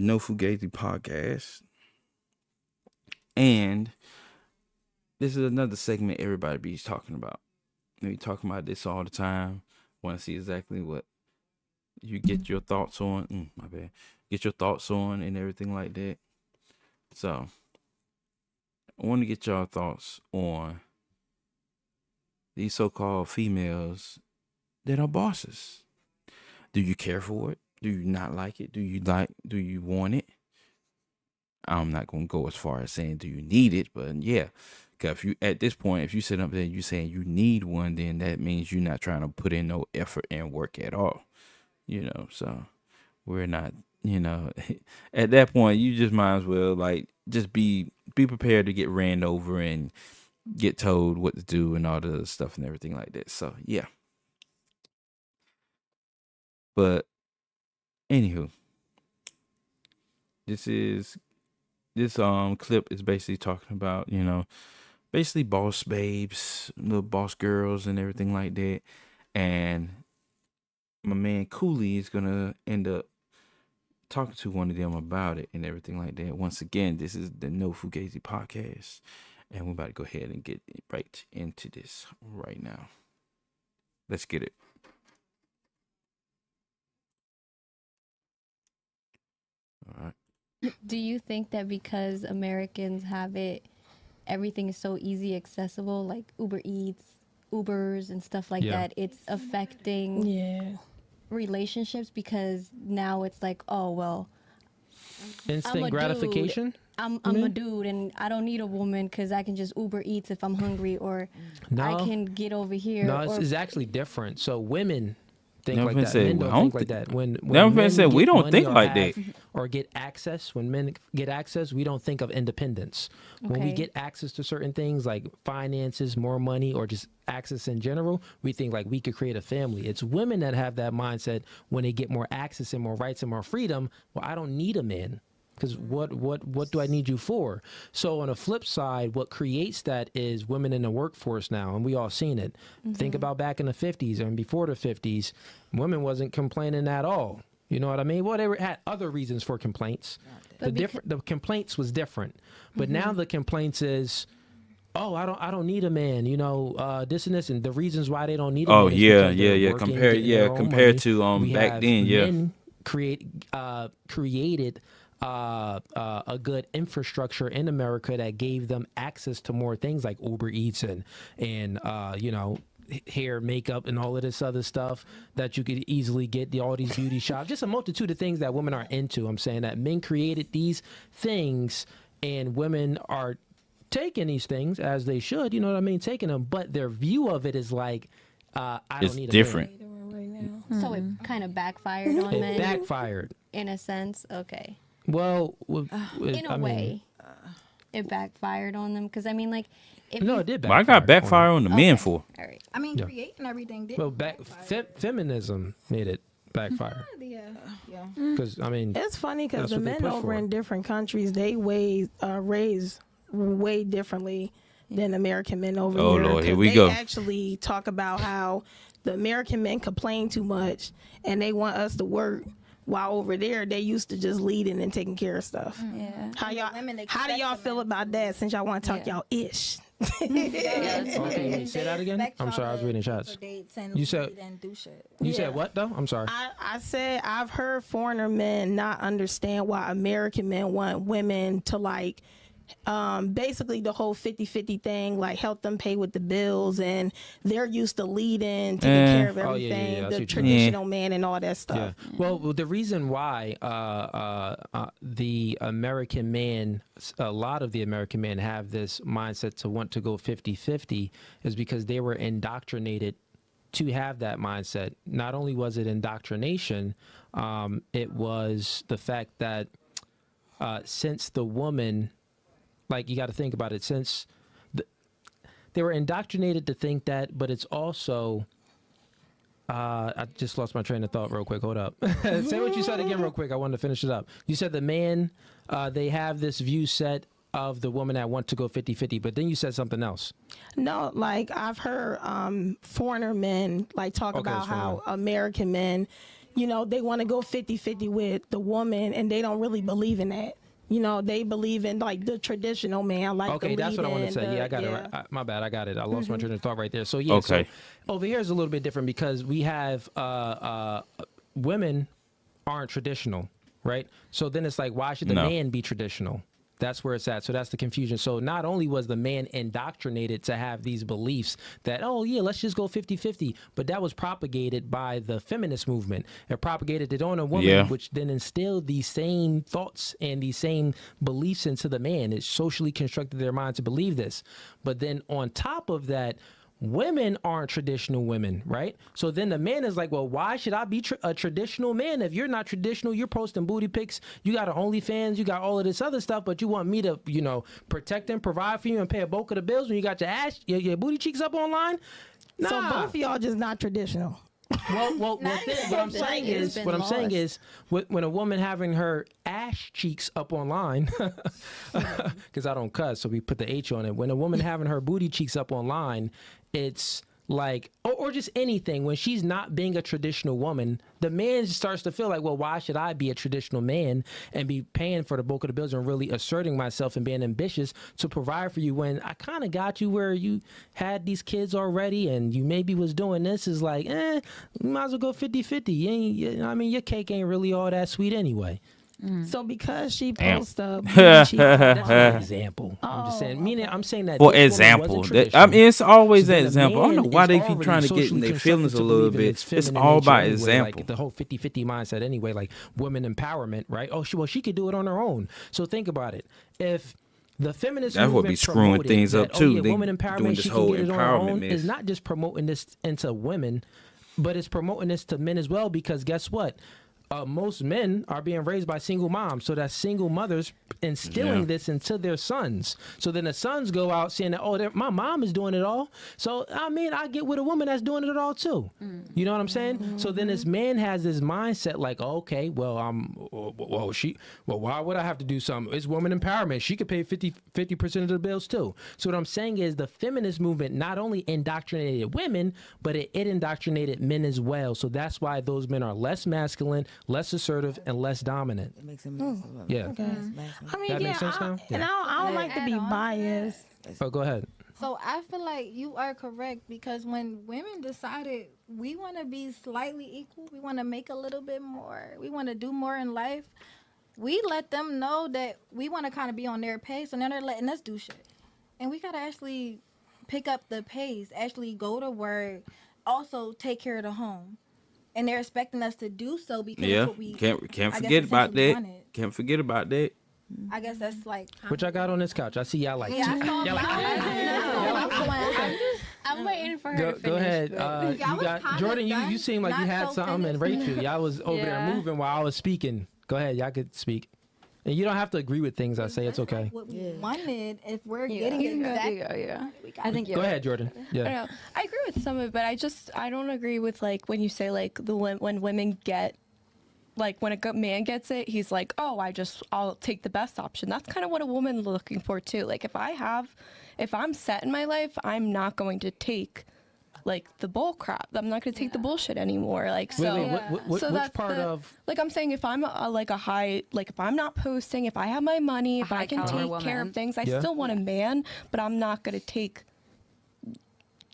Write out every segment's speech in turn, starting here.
the No Fugazee podcast. And this is another segment everybody be talking about. We talking about this all the time. Want to see exactly what you get your thoughts on. Mm, my bad. Get your thoughts on and everything like that. So, I want to get y'all thoughts on these so-called females that are bosses. Do you care for it? Do you not like it? Do you like? Do you want it? I'm not gonna go as far as saying do you need it, but yeah, because if you at this point, if you sit up there and you saying you need one, then that means you're not trying to put in no effort and work at all. You know, so we're not. You know, at that point, you just might as well like just be be prepared to get ran over and get told what to do and all the stuff and everything like that. So yeah. But anywho, this is this um clip is basically talking about you know basically boss babes, little boss girls, and everything like that. And my man Cooley is gonna end up talking to one of them about it and everything like that. Once again, this is the No Fugazee podcast, and we're about to go ahead and get right into this right now. Let's get it. All right. Do you think that because Americans have it, everything is so easy accessible, like Uber Eats, Ubers, and stuff like Yeah. that, it's affecting Yeah. relationships because now it's like, oh well, I'm a Instant dude. gratification? I'm I'm a mm-hmm. dude and I don't need a woman because I can just Uber Eats if I'm hungry, or No. I can get over here. No, it's, or, it's actually different. So women think Never like been that. said, Men don't think like that. When, when Never been men said, we don't think like that. Or get access. When men get access, we don't think of independence. When we get access to certain things like finances, more money, or just access in general, we think like we could create a family. It's women that have that mindset when they get more access and more rights and more freedom. Well, I don't need a man. Because what what what do I need you for? So on the flip side, what creates that is women in the workforce now, and we all seen it. Think about back in the fifties and before the fifties, women wasn't complaining at all. You know what I mean? Well, they were, had other reasons for complaints. The But becau- different the complaints was different, but now the complaints is. Oh, I don't. I don't need a man. You know, uh, this and this, and the reasons why they don't need. A Oh, man is yeah, yeah, yeah. working, Compare- yeah, compared money. to, um, We back have then, yeah. create uh, created uh, uh, a good infrastructure in America that gave them access to more things like Uber Eats and and uh, you know hair, makeup, and all of this other stuff that you could easily get. The all these beauty shops, just a multitude of things that women are into. I'm saying that men created these things, and women are taking these things as they should. You know what I mean? Taking them, but their view of it is like. Uh, I It's don't need a different. man. so it kind of backfired on It men backfired. in a sense. Okay. Well, w- uh, w- in a I mean, way, uh, it backfired on them because I mean, like, if no, you, it did. Well, I got backfire on on the men Okay. for. All right. I mean, Yeah. creating everything did. them. Well, back fe- feminism made it backfire yeah, yeah. Mm. because I mean, It's funny That's because the what they men push over for. in different countries they way uh, raise way differently than American men over Oh, here. Lord, here 'cause we they go. Actually, talk about how the American men complain too much and they want us to work. While over there, they used to just leading and taking care of stuff. Yeah. How y'all? women How do y'all feel about that? Since y'all want to talk Yeah. y'all ish. okay, say that again. I'm sorry, I was reading shots. You said- and do shit. You Yeah. said what though? I'm sorry. I, I said I've heard foreigner men not understand why American men want women to like um basically the whole 50-50 thing like help them pay with the bills and they're used to leading taking Eh. care of Oh, yeah, yeah, everything yeah, the what you mean. traditional man and all that Yeah. stuff Well, well, the reason why uh, uh, uh, the American man, a lot of the American men have this mindset to want to go 50 50 is because they were indoctrinated to have that mindset. Not only was it indoctrination, um, it was the fact that uh, since the woman, like you got to think about it, since the, they were indoctrinated to think that, but it's also uh, I just lost my train of thought real quick. Hold up. Say what you said again real quick. I wanted to finish it up. You said the man, uh, they have this view set of the woman that want to go 50-50, but then you said something else. no like i've heard um foreigner men like talk Okay, about how american men you know, they want to go 50-50 with the woman and they don't really believe in that. You know, they believe in like the traditional man, like Okay, that's what I want to say. the- Yeah, I got yeah. it. Right. I, my bad. I got it. I lost my train of thought right there. So yeah. Okay. So over here is a little bit different because we have uh, uh, women aren't traditional, right? So then it's like, why should the No. man be traditional? That's where it's at. So that's the confusion. So not only was the man indoctrinated to have these beliefs that, oh, yeah, let's just go 50 50, but that was propagated by the feminist movement. It propagated it on a woman, Yeah. which then instilled these same thoughts and these same beliefs into the man. It socially constructed their mind to believe this. But then on top of that, women aren't traditional women, right? So then the man is like, well, why should I be tr- a traditional man if you're not traditional? You're posting booty pics, you got an OnlyFans, you got all of this other stuff, but you want me to, you know, protect and provide for you and pay a bulk of the bills when you got your ass, your, your booty cheeks up online? Nah. So both of y'all just not traditional. Well, well, well what I'm saying is, what I'm saying is, when a woman having her ass cheeks up online, because I don't cuss, so we put the H on it. When a woman having her booty cheeks up online, it's like, or, or just anything. When she's not being a traditional woman, the man starts to feel like, well, why should I be a traditional man and be paying for the bulk of the bills and really asserting myself and being ambitious to provide for you when I kind of got you where you had these kids already and you maybe was doing this is like, eh, might as well go 50 50. You ain't, I mean, your cake ain't really all that sweet anyway. Mm. So because she Damn. posts a booty cheek That's online- an example. I'm just oh, saying, meaning I'm saying that. For example, that, I mean, it's always So an example. I don't know why is they keep trying to get in their feelings a little bit. its It's all nature about anyway, example. Like the whole 50-50 mindset anyway, like women empowerment, right? Oh, she well, she could do it on her own. So think about it. If the feminist That's what movement be screwing promoted things that, up, oh, too. yeah, They woman doing empowerment, this she whole can get it on her empowerment own. Is not just promoting this into women, but it's promoting this to men as well. Because guess what? Uh, most men are being raised by single moms, so that single mothers instilling Yeah. this into their sons. So then the sons go out saying that, oh, my mom is doing it all. So I mean, I get with a woman that's doing it all too. You know what I'm saying? So then this man has this mindset like, okay, well, I'm, well, well, she, well, why would I have to do something? It's woman empowerment. She could pay 50 percent of the bills too. So what I'm saying is the feminist movement not only indoctrinated women, but it, it indoctrinated men as well. So that's why those men are less masculine, less assertive, and less dominant. It makes him less of a- Yeah. less masculine. I mean, That yeah, makes sense I, now? and I don't, I don't like to be on to biased. Oh, go ahead. So I feel like you are correct because when women decided we want to be slightly equal, we want to make a little bit more, we want to do more in life, we let them know that we want to kind of be on their pace, so now they're letting us do shit, and we gotta actually pick up the pace, actually go to work, also take care of the home, and they're expecting us to do so because Yeah, what we can't can't forget about that. wanted. Can't forget about that. I guess that's like Which I got on this couch. I see y'all like. yeah. I saw y'all like I'm going- I'm waiting for her Go, to finish. go ahead. Uh, you got Jordan. You, you done, seemed like you had so something, and. Rachel, y'all was over Yeah. there moving while I was speaking. Go ahead. Y'all could speak, and you don't have to agree with things I say. It's okay. what we wanted if we're Yeah. getting Yeah, exactly yeah, yeah. we got I think Go you're ahead, Jordan. I don't Yeah. know. I agree with some of it, but I just I don't agree with like when you say like the when, when women get like when a good man gets it, he's like, oh, I just I'll take the best option. That's kind of what a woman looking for too. Like if I have, if I'm set in my life, I'm not going to take like the bull crap. I'm not going to take the bullshit anymore. Like so. wait, what- what- what- so which that's part the- of- like I'm saying if I'm a, like a high like if I'm not posting, if I have my money, if I can caliber take care of things, I Yeah. still want a man, but I'm not going to take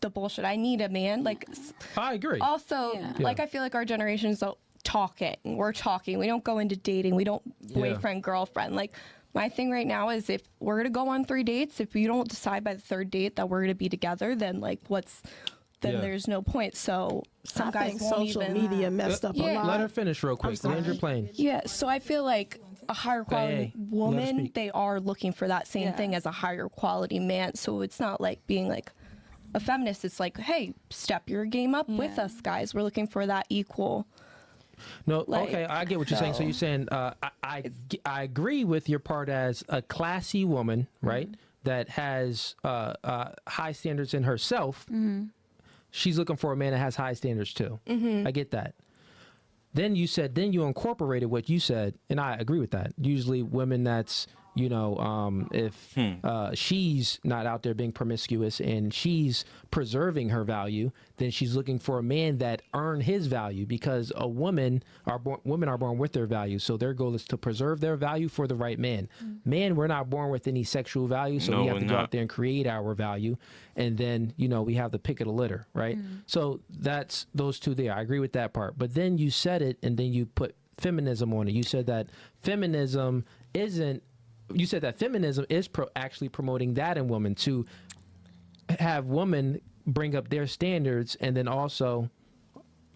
the bullshit. I need a man. Like I agree. also, Yeah. like I feel like our generation's so talking. We're talking. We don't go into dating. We don't Yeah. boyfriend girlfriend. Like my thing right now is if we're gonna go on three dates, if you don't decide by the third date that we're gonna be together, then like what's then Yeah. there's no point. So some I guys think won't social even. media messed up Yeah. a lot. Let her finish real quick. sorry. Land your plane. Yeah, so I feel like a higher quality hey, woman, they are looking for that same Yeah. thing as a higher quality man. So it's not like being like a feminist. It's like, hey, step your game up with us, guys. We're looking for that equal. No, Like, okay, I get what you're saying. So so- you're saying uh, I, I g- I agree with your part as a classy woman, right? That has uh, uh, high standards in herself. She's looking for a man that has high standards too. Mm-hmm. I get that. Then you said, then you incorporated what you said, and I agree with that. Usually, women that's you know, um, if Hmm. uh, she's not out there being promiscuous and she's preserving her value, then she's looking for a man that earn his value because a woman are born, women are born with their value. So their goal is to preserve their value for the right man. Man, we're not born with any sexual value, so No, we have we're to go not. out there and create our value, and then you know we have the pick of the litter, right? So that's those two there. I agree with that part. But then you said it, and then you put feminism on it. You said that feminism isn't. You said that feminism is pro- actually promoting that in women to have women bring up their standards, and then also,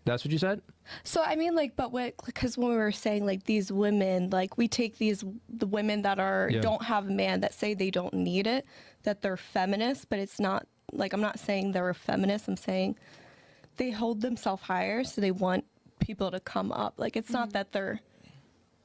that's what you said. So I mean, like, but what? Because when we were saying like these women, like we take these the women that are Yeah. don't have a man that say they don't need it, that they're feminists, but it's not like I'm not saying they're a feminist. I'm saying they hold themselves higher, so they want people to come up. Like it's not mm-hmm. that they're.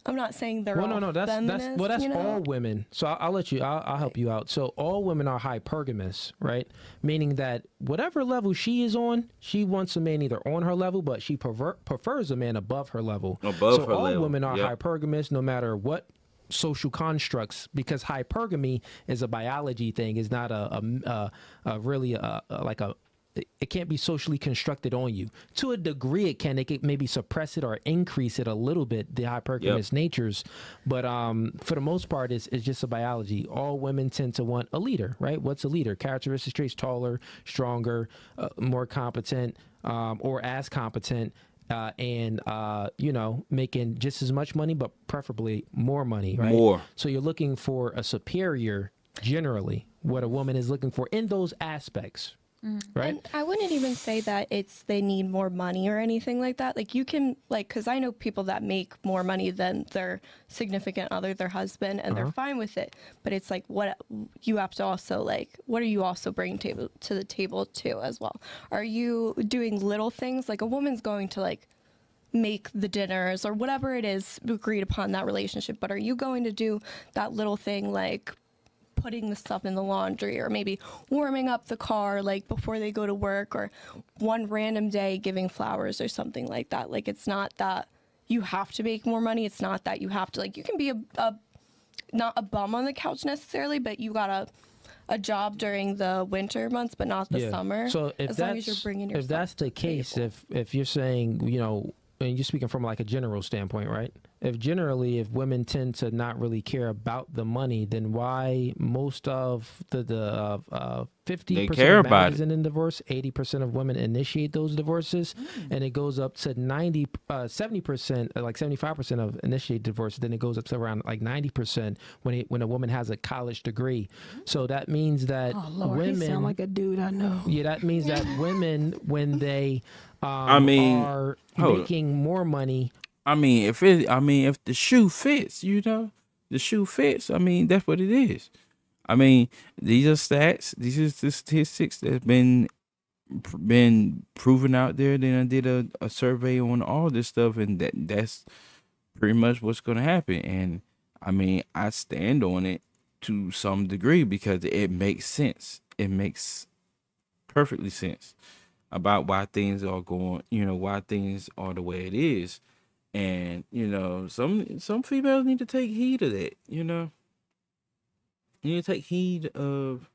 I'm not saying they're Well, no, all no, that's that's well, that's you know? all women. So I'll, I'll let you. I'll, I'll help you out. So all women are hypergamous, right? Meaning that whatever level she is on, she wants a man either on her level, but she prefer, prefers a man above her level. Above so her all level, women are yep. hypergamous, no matter what social constructs because hypergamy is a biology thing is not a, a, a, a really a, a- like a it- can't be socially constructed on you. To a degree it can. It can maybe suppress it or increase it a little bit the hypergamous natures. But um for the most part it's, it's just a biology. All women tend to want a leader right? What's a leader? Characteristic traits taller stronger uh, more competent um, or as competent uh, and uh, you know making just as much money but preferably more money right? More. so you're looking for a superior generally what a woman is looking for in those aspects Mm-hmm. right And I wouldn't even say that it's they need more money or anything like that. Like you can like because I know people that make more money than their significant other, their husband, and they're uh-huh. fine with it. But it's like what you have to also like. What are you also bringing table to the table too as well? Are you doing little things like a woman's going to like make the dinners or whatever it is agreed upon that relationship? But are you going to do that little thing like putting the stuff in the laundry or maybe warming up the car like before they go to work or one random day giving flowers or something like that. Like it's not that you have to make more money. It's not that you have to like you can be a, a not a bum on the couch necessarily but you got a a job during the winter months but not the summer So if as that's long as you're bringing your if that's the case, if if you're saying you know, and you're speaking from like a general standpoint, right? If generally, if women tend to not really care about the money, then why most of the the uh, uh, fifty They percent care of about marriages end in divorce, eighty percent of women initiate those divorces, hmm. and it goes up to 90, uh, 70 percent, uh, like seventy five percent of initiate divorces. Then it goes up to around like ninety percent when it, when a woman has a college degree. So that means that Oh Lord, women he sound like a dude I know. yeah, that means that women, when they um, I mean, are making more money, I mean, if it, I mean, if the shoe fits, you know, the shoe fits. I mean, that's what it is. I mean, these are stats. These are the statistics that's been been proven out there. Then I did a, a survey on all this stuff, and that that's pretty much what's gonna happen. And I mean, I stand on it to some degree because it makes sense. It makes perfectly sense about why things are going. You know, why things are the way it is. And you know some some females need to take heed of that you know? You need to take heed of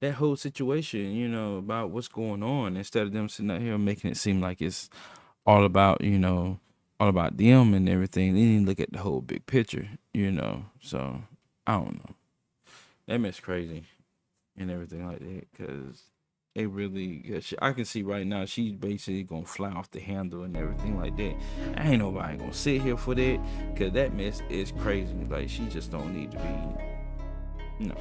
that whole situation you know about what's going on instead of them sitting out here making it seem like it's all about you know all about them and everything. They need to look at the whole big picture you know? So i don't know. That makes crazy and everything like that because it really she- i can see right now she's basically gonna fly off the handle and everything like that. Ain't nobody gonna sit here for that because that mess is crazy. Like she just don't need to be no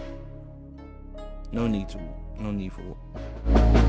no need to no need for